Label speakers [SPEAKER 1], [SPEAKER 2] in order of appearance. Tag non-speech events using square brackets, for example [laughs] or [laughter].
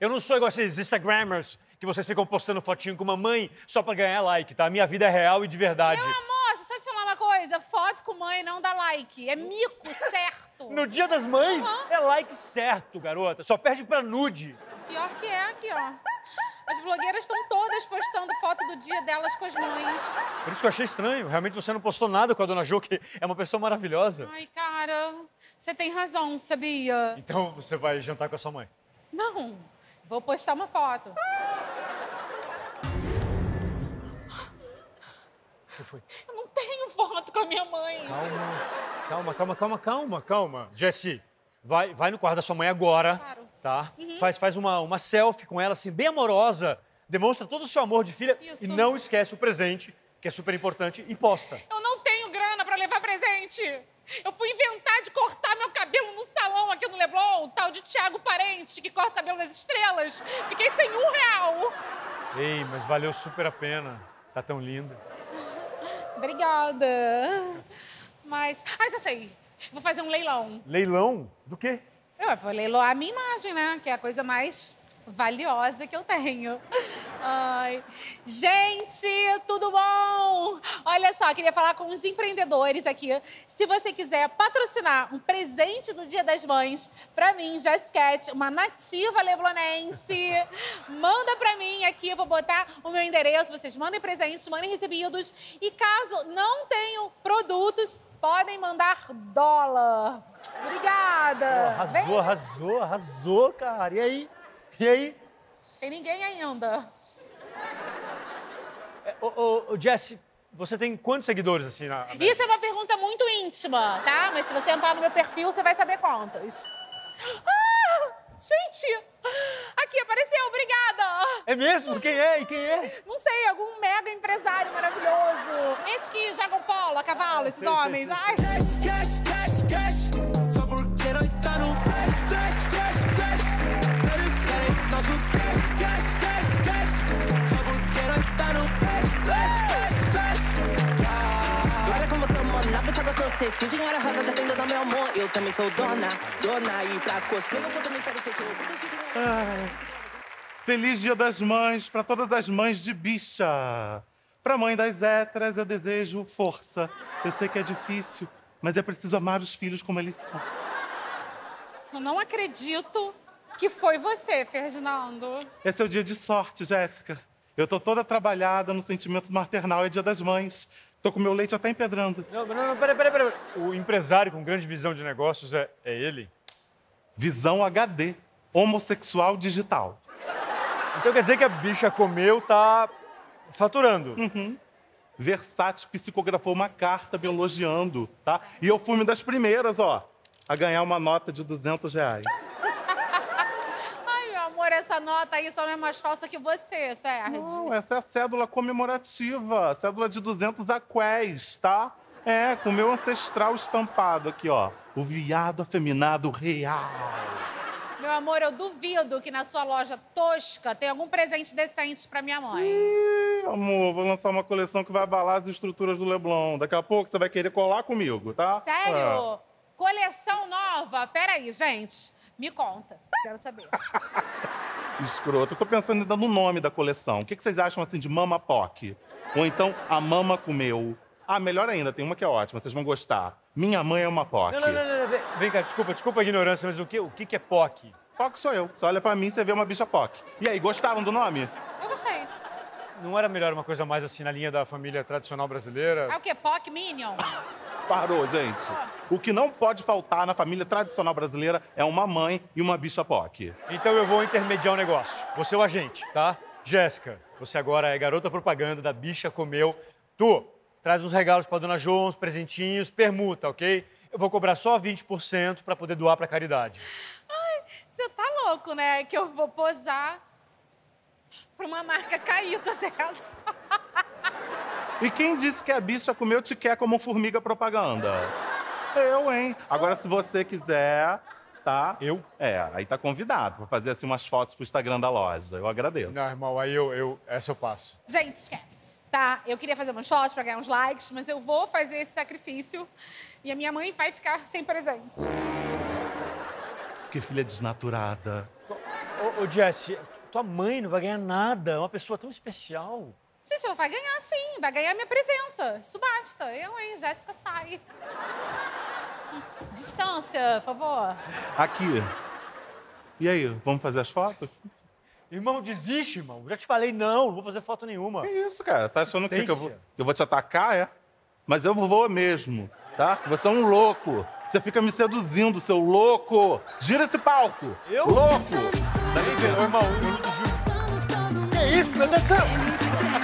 [SPEAKER 1] Eu não sou igual esses Instagrammers que vocês ficam postando fotinho com mamãe só pra ganhar like, tá? Minha vida é real e de verdade.
[SPEAKER 2] Meu amor, só te falar uma coisa: foto com mãe não dá like. É mico, certo?
[SPEAKER 1] No dia das mães, é like certo, garota. Só perde pra nude.
[SPEAKER 2] Pior que é aqui, ó. As blogueiras estão todas postando foto do dia delas com as mães.
[SPEAKER 1] Por isso que eu achei estranho. Realmente você não postou nada com a dona Jo, que é uma pessoa maravilhosa.
[SPEAKER 2] Ai, cara, você tem razão, sabia?
[SPEAKER 1] Então você vai jantar com a sua mãe.
[SPEAKER 2] Não, vou postar uma foto.
[SPEAKER 1] O que foi?
[SPEAKER 2] Eu não tenho foto com a minha mãe.
[SPEAKER 1] Calma, calma, calma, calma, calma. Jessie, vai, vai no quarto da sua mãe agora,
[SPEAKER 2] Claro.
[SPEAKER 1] tá? Faz, faz uma, uma selfie com ela, assim, bem amorosa. Demonstra todo o seu amor de filha
[SPEAKER 2] Isso.
[SPEAKER 1] e não esquece o presente, que é super importante, e posta.
[SPEAKER 2] Eu não presente. Eu fui inventar de cortar meu cabelo no salão aqui no Leblon, o tal de Tiago Parente, que corta o cabelo das estrelas. Fiquei sem um real.
[SPEAKER 1] Ei, mas valeu super a pena. Tá tão linda.
[SPEAKER 2] Obrigada. Mas. Ah, já sei. Vou fazer um leilão.
[SPEAKER 1] Leilão? Do quê?
[SPEAKER 2] Eu vou leiloar a minha imagem, né? Que é a coisa mais valiosa que eu tenho. Ai. Gente, tudo bom? Olha só, queria falar com os empreendedores aqui. Se você quiser patrocinar um presente do Dia das Mães pra mim, Jetscat, uma nativa leblonense, [laughs] manda pra mim aqui, vou botar o meu endereço, vocês mandem presentes, mandem recebidos. E caso não tenham produtos, podem mandar dólar. Obrigada. Vem.
[SPEAKER 1] Arrasou, arrasou, arrasou, cara. E aí? E aí?
[SPEAKER 2] Tem ninguém ainda.
[SPEAKER 1] É, Ô, ô, ô, Jesse, você tem quantos seguidores, assim, na...
[SPEAKER 2] Isso é uma pergunta muito íntima, tá? Mas se você entrar no meu perfil, você vai saber quantos. Ah, gente! Aqui apareceu, obrigada!
[SPEAKER 1] É mesmo? Quem é? E quem é?
[SPEAKER 2] Não sei, algum mega empresário maravilhoso. Esses que jogam polo a cavalo, esses
[SPEAKER 1] sei, sei,
[SPEAKER 2] homens.
[SPEAKER 1] sei.
[SPEAKER 2] Ai.
[SPEAKER 3] Cash, cash, cash, cash. Você. Sim, dinheiro rosa, depende do meu amor. Eu também sou dona, dona. E pra cosplay, eu também quero fechar.
[SPEAKER 4] Feliz Dia das Mães para todas as mães de bicha. Para mãe das héteras, eu desejo força. Eu sei que é difícil, mas é preciso amar os filhos como eles são.
[SPEAKER 2] Eu não acredito que foi você, Ferdinando.
[SPEAKER 4] Esse é o dia de sorte, Jéssica. Eu tô toda trabalhada no sentimento maternal, é Dia das Mães. Tô com meu leite até empedrando.
[SPEAKER 1] Não, não, não, peraí, peraí, peraí. O empresário com grande visão de negócios é, é ele?
[SPEAKER 4] Visão HD, homossexual digital.
[SPEAKER 1] Então quer dizer que a bicha comeu, tá faturando.
[SPEAKER 4] Versátil psicografou uma carta me elogiando, tá? E eu fui uma das primeiras, ó, a ganhar uma nota de 200 reais.
[SPEAKER 2] Essa nota aí só não é mais falsa que você, Ferd.
[SPEAKER 4] Não, essa é a cédula comemorativa, cédula de 200 aqués, tá? É, com o meu ancestral estampado aqui, ó. O viado afeminado real.
[SPEAKER 2] Meu amor, eu duvido que na sua loja tosca tem algum presente decente pra minha mãe.
[SPEAKER 4] Ih, amor, vou lançar uma coleção que vai abalar as estruturas do Leblon. Daqui a pouco você vai querer colar comigo, tá?
[SPEAKER 2] Sério? Coleção nova? Peraí, gente. Me conta. Quero saber. [laughs]
[SPEAKER 4] Escroto. Eu tô pensando ainda no nome da coleção. O que que vocês acham, assim, de Mama Poc? Ou então, A Mama Comeu? Ah, melhor ainda, tem uma que é ótima, vocês vão gostar. Minha mãe é uma POC.
[SPEAKER 1] Não, não, não, não, não. Vem, vem cá, desculpa, desculpa a ignorância, mas o que, o que, que é POC?
[SPEAKER 4] POC sou eu. Você olha pra mim e você vê uma bicha POC. E aí, gostaram do nome?
[SPEAKER 2] Eu gostei.
[SPEAKER 1] Não era melhor uma coisa mais assim na linha da família tradicional brasileira?
[SPEAKER 2] É o quê? POC Minion?
[SPEAKER 4] Parou, gente. O que não pode faltar na família tradicional brasileira é uma mãe e uma bicha POC.
[SPEAKER 1] Então eu vou intermediar o negócio. Você é o agente, tá? Jéssica, você agora é garota propaganda da Bicha Comeu. Tu, traz uns regalos pra Dona Jo, uns presentinhos, permuta, ok? Eu vou cobrar só 20% pra poder doar pra caridade.
[SPEAKER 2] Você tá louco, né? Que eu vou posar pra uma marca caída dessa.
[SPEAKER 4] E quem disse que a bicha comeu te quer como formiga propaganda? Eu, hein? Agora, se você quiser, tá?
[SPEAKER 1] Eu?
[SPEAKER 4] É, aí tá convidado pra fazer assim umas fotos pro Instagram da loja. Eu agradeço.
[SPEAKER 1] Não, irmão, aí eu, eu essa eu passo.
[SPEAKER 2] Gente, esquece. Tá, eu queria fazer umas fotos pra ganhar uns likes, mas eu vou fazer esse sacrifício e a minha mãe vai ficar sem presente.
[SPEAKER 4] Que filha desnaturada.
[SPEAKER 1] Ô, ô Jesse, tua mãe não vai ganhar nada. É uma pessoa tão especial.
[SPEAKER 2] Gente, ela vai ganhar sim, vai ganhar minha presença. Isso basta. Eu, hein? Jéssica sai. Distância, por favor.
[SPEAKER 4] Aqui. E aí, vamos fazer as fotos?
[SPEAKER 1] Irmão, desiste, irmão. Já te falei, não, não vou fazer foto nenhuma.
[SPEAKER 4] Que isso, cara? Tá achando que, que eu, vou, eu vou te atacar, é? Mas eu vou mesmo, tá? Você é um louco. Você fica me seduzindo, seu louco. Gira esse palco.
[SPEAKER 1] Eu?
[SPEAKER 4] Louco.
[SPEAKER 1] Tá me vendo, irmão? Eu não te juro. Que isso, meu Deus do céu?